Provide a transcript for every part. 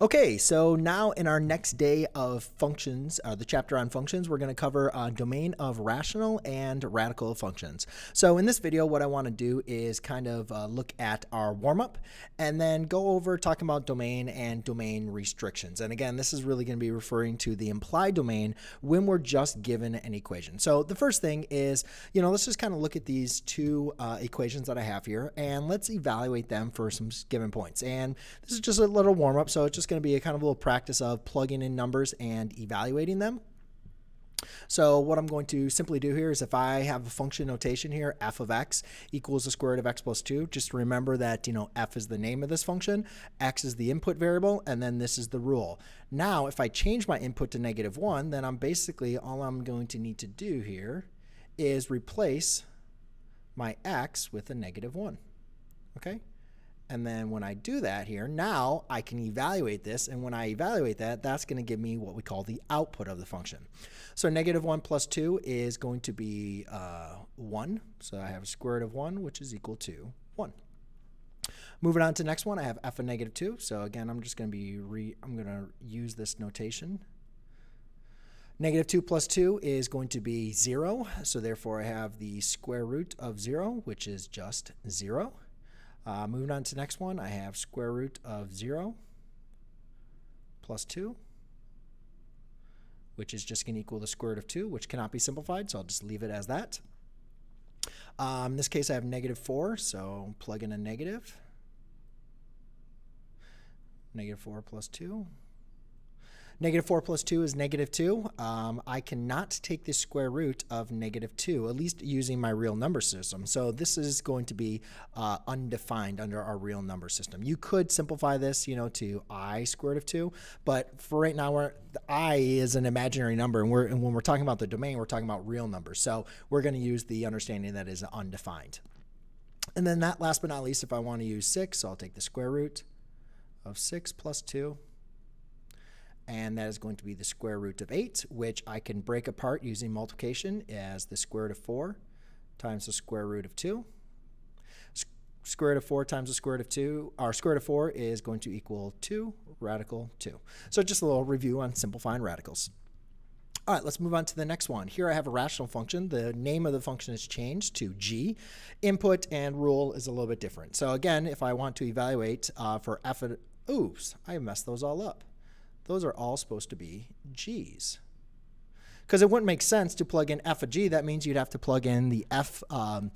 Okay, so now in our next day of functions, uh, the chapter on functions, we're going to cover uh, domain of rational and radical functions. So in this video, what I want to do is kind of uh, look at our warm-up and then go over talking about domain and domain restrictions. And again, this is really going to be referring to the implied domain when we're just given an equation. So the first thing is, you know, let's just kind of look at these two uh, equations that I have here and let's evaluate them for some given points. And this is just a little warm-up, so it's just going to be a kind of a little practice of plugging in numbers and evaluating them. So what I'm going to simply do here is if I have a function notation here, f of x equals the square root of x plus 2, just remember that, you know, f is the name of this function, x is the input variable, and then this is the rule. Now, if I change my input to negative 1, then I'm basically, all I'm going to need to do here is replace my x with a negative 1. Okay? And then when I do that here, now I can evaluate this. And when I evaluate that, that's going to give me what we call the output of the function. So negative 1 plus 2 is going to be uh, 1. So I have a square root of 1, which is equal to 1. Moving on to the next one, I have f of negative 2. So again, I'm just going to be re I'm going to use this notation. Negative 2 plus 2 is going to be 0. So therefore, I have the square root of 0, which is just 0. Uh, moving on to the next one, I have square root of 0 plus 2, which is just going to equal the square root of 2, which cannot be simplified, so I'll just leave it as that. Um, in this case, I have negative 4, so plug in a negative. Negative 4 plus 2 Negative 4 plus 2 is negative 2. Um, I cannot take the square root of negative 2, at least using my real number system. So this is going to be uh, undefined under our real number system. You could simplify this, you know, to i square root of 2, but for right now, we're, i is an imaginary number, and, we're, and when we're talking about the domain, we're talking about real numbers. So we're going to use the understanding that is undefined. And then that last but not least, if I want to use 6, so I'll take the square root of 6 plus 2 and that is going to be the square root of 8, which I can break apart using multiplication as the square root of 4 times the square root of 2. Square root of 4 times the square root of 2, our square root of 4 is going to equal 2 radical 2. So just a little review on simplifying radicals. All right, let's move on to the next one. Here I have a rational function. The name of the function is changed to g. Input and rule is a little bit different. So again, if I want to evaluate uh, for f oops, I messed those all up those are all supposed to be g's. Because it wouldn't make sense to plug in f of g. That means you'd have to plug in the f. Um,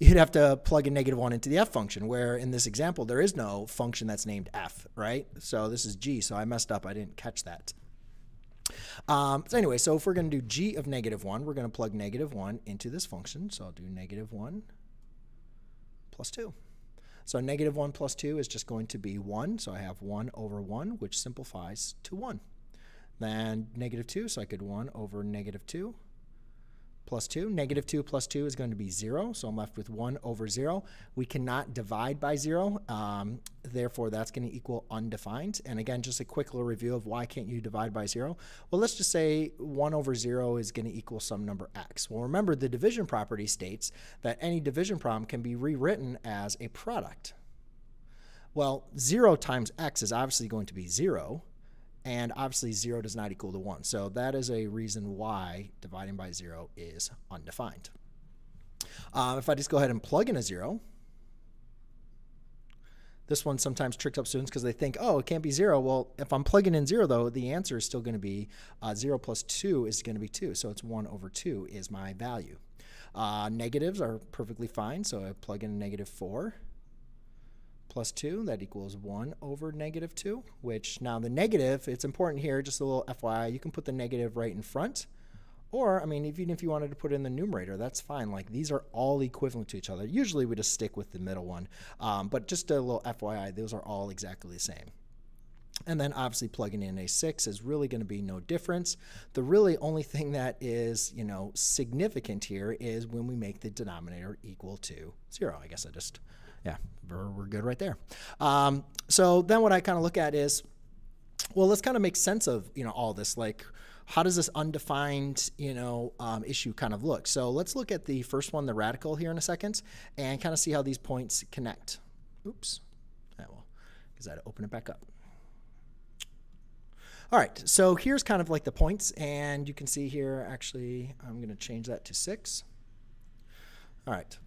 you'd have to plug in negative 1 into the f function, where in this example, there is no function that's named f, right? So this is g, so I messed up. I didn't catch that. Um, so anyway, so if we're going to do g of negative 1, we're going to plug negative 1 into this function. So I'll do negative 1 plus 2. So negative 1 plus 2 is just going to be 1. So I have 1 over 1, which simplifies to 1. Then negative 2, so I could 1 over negative 2 plus 2. Negative 2 plus 2 is going to be 0, so I'm left with 1 over 0. We cannot divide by 0, um, therefore that's going to equal undefined. And again, just a quick little review of why can't you divide by 0? Well, let's just say 1 over 0 is going to equal some number x. Well, remember the division property states that any division problem can be rewritten as a product. Well, 0 times x is obviously going to be 0, and obviously 0 does not equal to 1. So that is a reason why dividing by 0 is undefined. Um, if I just go ahead and plug in a 0, this one sometimes tricks up students because they think, oh, it can't be 0. Well, if I'm plugging in 0, though, the answer is still going to be uh, 0 plus 2 is going to be 2. So it's 1 over 2 is my value. Uh, negatives are perfectly fine, so I plug in a negative 4 plus 2. That equals 1 over negative 2, which now the negative, it's important here, just a little FYI, you can put the negative right in front. Or, I mean, even if you wanted to put in the numerator, that's fine. Like, these are all equivalent to each other. Usually we just stick with the middle one. Um, but just a little FYI, those are all exactly the same. And then obviously plugging in a 6 is really going to be no difference. The really only thing that is, you know, significant here is when we make the denominator equal to 0. I guess I just yeah, we're, we're good right there. Um, so then what I kind of look at is, well, let's kind of make sense of you know all this. Like, how does this undefined you know um, issue kind of look? So let's look at the first one, the radical, here in a second, and kind of see how these points connect. Oops, I will, because I had to open it back up. All right, so here's kind of like the points, and you can see here, actually, I'm going to change that to 6. All right.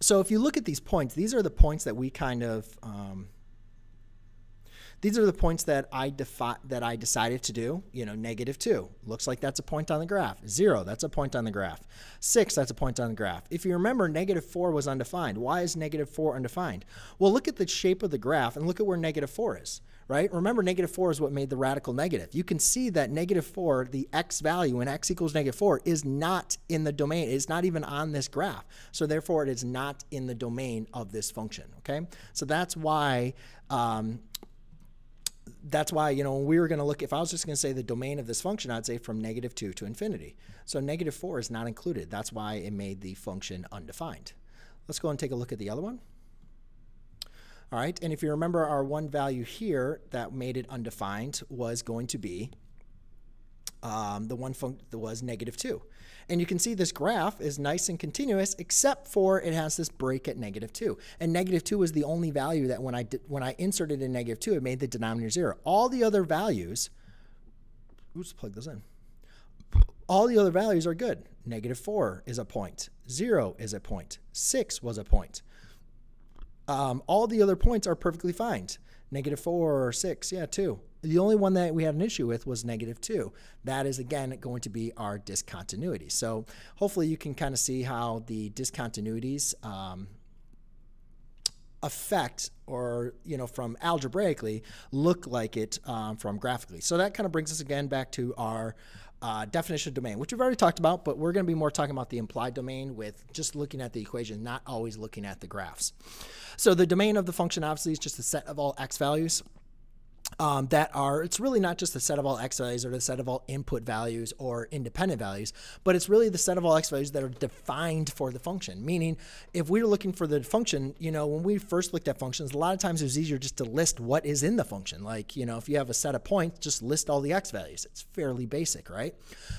So if you look at these points, these are the points that we kind of, um, these are the points that I defi- that I decided to do. You know, negative two looks like that's a point on the graph. Zero, that's a point on the graph. Six, that's a point on the graph. If you remember, negative four was undefined. Why is negative four undefined? Well, look at the shape of the graph and look at where negative four is right? Remember, negative 4 is what made the radical negative. You can see that negative 4, the x value when x equals negative 4, is not in the domain. It's not even on this graph. So therefore, it is not in the domain of this function, okay? So that's why... Um, that's why, you know, when we were going to look, if I was just going to say the domain of this function, I'd say from negative 2 to infinity. So negative 4 is not included. That's why it made the function undefined. Let's go and take a look at the other one. All right, and if you remember our one value here that made it undefined was going to be um, the one that was negative 2. And you can see this graph is nice and continuous, except for it has this break at negative 2. And negative 2 is the only value that when I, did, when I inserted in negative 2, it made the denominator 0. All the other values, oops, plug those in. All the other values are good. Negative 4 is a point. 0 is a point. 6 was a point. Um, all the other points are perfectly fine. Negative four or six, yeah, two. The only one that we had an issue with was negative two. That is, again, going to be our discontinuity. So hopefully you can kind of see how the discontinuities um, affect or, you know, from algebraically look like it um, from graphically. So that kind of brings us again back to our uh, definition of domain, which we've already talked about, but we're going to be more talking about the implied domain with just looking at the equation, not always looking at the graphs. So the domain of the function obviously is just a set of all x values um, that are, it's really not just the set of all x values or the set of all input values or independent values, but it's really the set of all x values that are defined for the function. Meaning, if we are looking for the function, you know, when we first looked at functions, a lot of times it was easier just to list what is in the function. Like, you know, if you have a set of points, just list all the x values. It's fairly basic, right?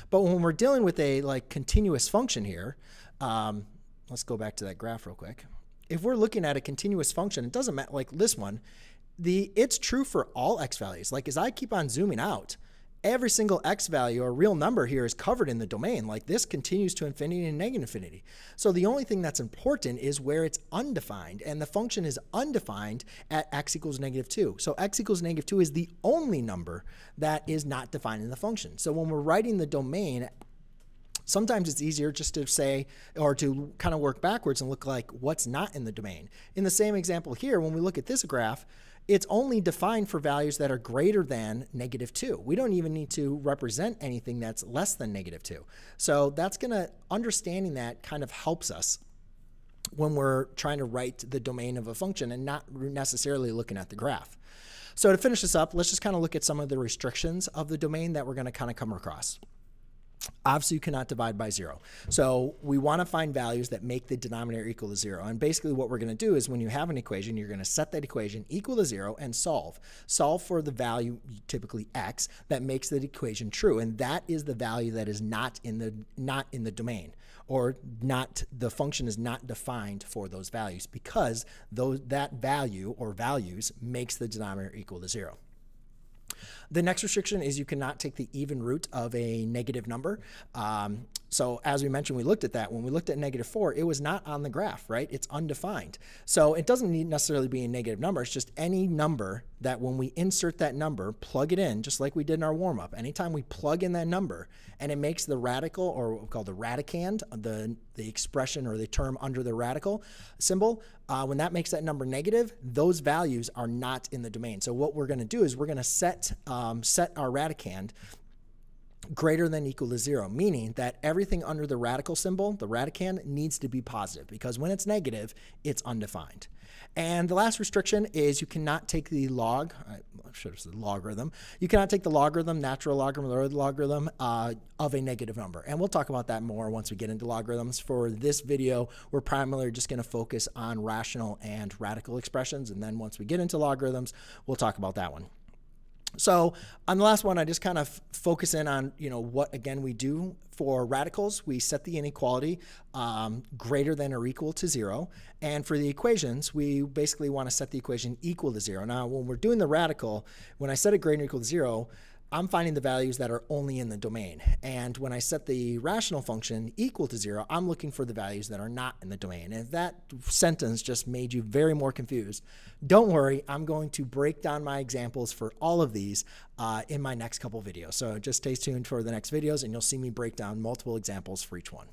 But when we're dealing with a like continuous function here, um, let's go back to that graph real quick. If we're looking at a continuous function, it doesn't matter, like this one, the it's true for all x values. Like as I keep on zooming out, every single x value or real number here is covered in the domain. Like this continues to infinity and negative infinity. So the only thing that's important is where it's undefined. And the function is undefined at x equals negative 2. So x equals negative 2 is the only number that is not defined in the function. So when we're writing the domain, sometimes it's easier just to say or to kind of work backwards and look like what's not in the domain. In the same example here, when we look at this graph, it's only defined for values that are greater than negative 2. We don't even need to represent anything that's less than negative 2. So that's going to, understanding that kind of helps us when we're trying to write the domain of a function and not necessarily looking at the graph. So to finish this up, let's just kind of look at some of the restrictions of the domain that we're going to kind of come across. Obviously, you cannot divide by zero. So we want to find values that make the denominator equal to zero. And basically what we're going to do is when you have an equation, you're going to set that equation equal to zero and solve. Solve for the value, typically x, that makes the equation true. And that is the value that is not in the, not in the domain or not the function is not defined for those values because those, that value or values makes the denominator equal to zero. The next restriction is you cannot take the even root of a negative number. Um, so as we mentioned, we looked at that. When we looked at negative 4, it was not on the graph, right? It's undefined. So it doesn't need necessarily be a negative number. It's just any number that when we insert that number, plug it in, just like we did in our warm-up. Anytime we plug in that number and it makes the radical, or what we call the radicand, the, the expression or the term under the radical symbol, uh, when that makes that number negative, those values are not in the domain. So what we're going to do is we're going to set, um, set our radicand greater than equal to zero, meaning that everything under the radical symbol, the radicand, needs to be positive because when it's negative, it's undefined. And the last restriction is you cannot take the log, I should have said logarithm, you cannot take the logarithm, natural logarithm, or logarithm uh, of a negative number. And we'll talk about that more once we get into logarithms. For this video, we're primarily just going to focus on rational and radical expressions. And then once we get into logarithms, we'll talk about that one. So on the last one, I just kind of focus in on, you know, what again we do for radicals. We set the inequality um, greater than or equal to zero. And for the equations, we basically want to set the equation equal to zero. Now, when we're doing the radical, when I set it greater than or equal to zero, I'm finding the values that are only in the domain. And when I set the rational function equal to zero, I'm looking for the values that are not in the domain. And if that sentence just made you very more confused, don't worry, I'm going to break down my examples for all of these uh, in my next couple videos. So just stay tuned for the next videos and you'll see me break down multiple examples for each one.